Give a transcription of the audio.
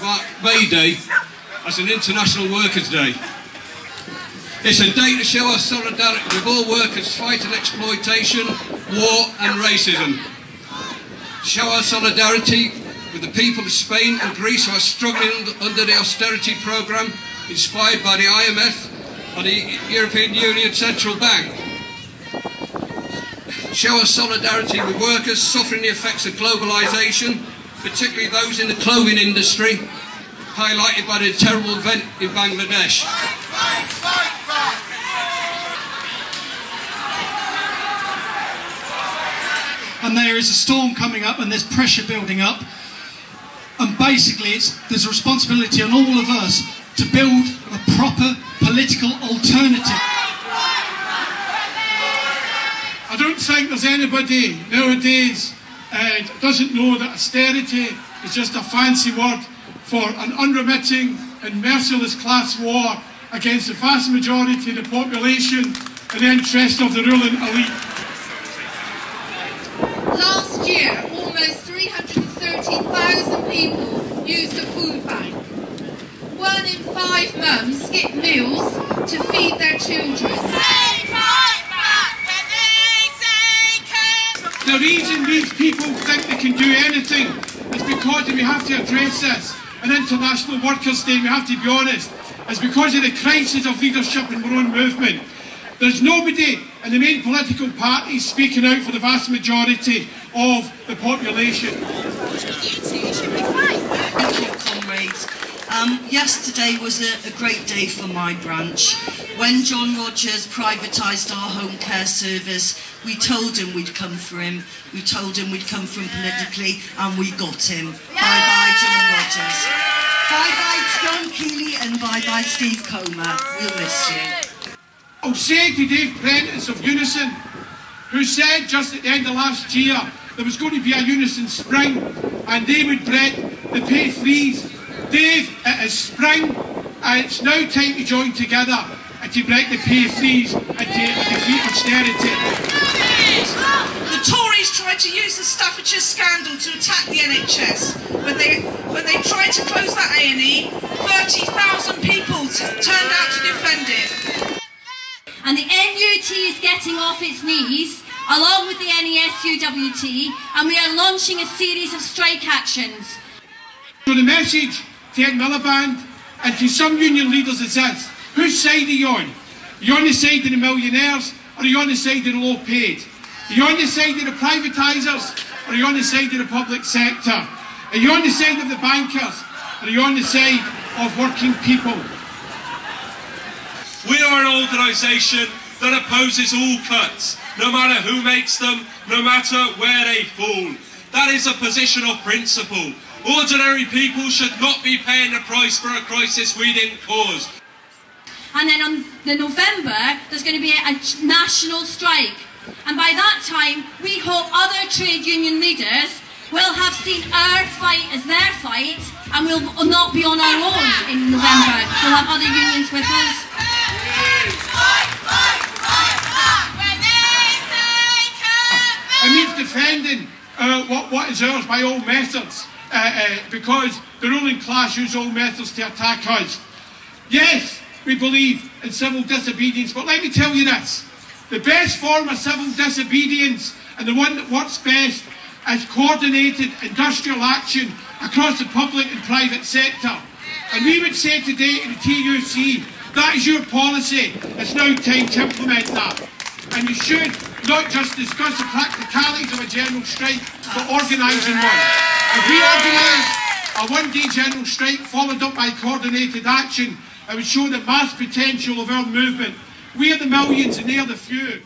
mark May Day as an International Workers' Day. It's a day to show our solidarity with all workers fighting exploitation, war and racism. Show our solidarity with the people of Spain and Greece who are struggling under the austerity programme inspired by the IMF and the European Union Central Bank. Show our solidarity with workers suffering the effects of globalisation, particularly those in the clothing industry, highlighted by the terrible event in Bangladesh. and there is a storm coming up and there's pressure building up and basically there's a responsibility on all of us to build a proper political alternative. I don't think there's anybody nowadays uh, doesn't know that austerity is just a fancy word for an unremitting and merciless class war against the vast majority of the population in the interest of the ruling elite. Last year, almost 330,000 people used a food bank. One in five mums skip meals to feed their children. People think they can do anything it's because we have to address this. An International Workers' Day, we have to be honest, is because of the crisis of leadership in our own movement. There's nobody in the main political parties speaking out for the vast majority of the population. Um, yesterday was a, a great day for my branch. When John Rogers privatised our home care service, we told him we'd come for him. We told him we'd come for him politically, and we got him. Bye-bye, John Rogers. Bye-bye, John Keeley, and bye-bye, Steve Comer. We'll miss you. I'll say to Dave Prentis of Unison, who said just at the end of last year there was going to be a Unison Spring, and they would break the pay freeze. Dave, it is spring, and it's now time to join together and to break the pay freeze and to defeat austerity. The Tories tried to use the Staffordshire scandal to attack the NHS. When they when they tried to close that A&E, 30,000 people turned out to defend it. And the NUT is getting off its knees, along with the NASUWT, and we are launching a series of strike actions. So the message to Ed Miliband and to some union leaders is this. Whose side are you on? Are you on the side of the millionaires or are you on the side of the low paid? Are you on the side of the privatisers or are you on the side of the public sector? Are you on the side of the bankers or are you on the side of working people? We are an organisation that opposes all cuts, no matter who makes them, no matter where they fall. That is a position of principle. Ordinary people should not be paying the price for a crisis we didn't cause. And then on the November, there's going to be a national strike. And by that time, we hope other trade union leaders will have seen our fight as their fight and we'll not be on our own in November. We'll have other unions with us. It means defending uh, what, what is ours by all methods uh, uh, because the ruling class use all methods to attack us. Yes, we believe in civil disobedience, but let me tell you this. The best form of civil disobedience and the one that works best is coordinated industrial action across the public and private sector. And we would say today in the TUC, that is your policy. It's now time to implement that. And you should not just discuss the practicalities of a general strike, but organising one. If we organise a one-day general strike followed up by coordinated action, it would show the mass potential of our movement. We are the millions and they are the few.